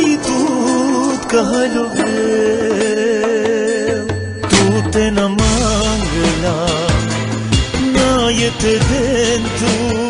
ai tut kahalove tuten amangla na yetden tut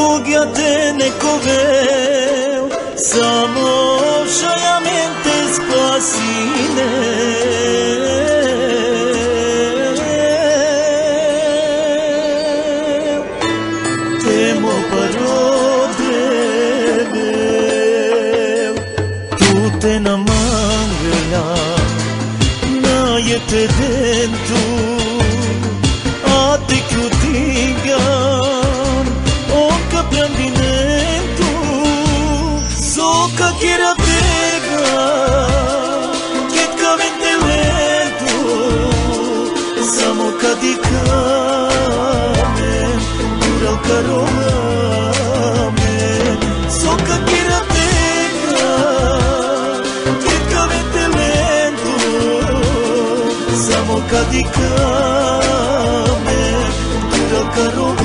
kog ja te ne koveo Samo šajamem te spasine Temo paro debeu Tu te namangela Na je te dentu կադիկա մեր դրակարով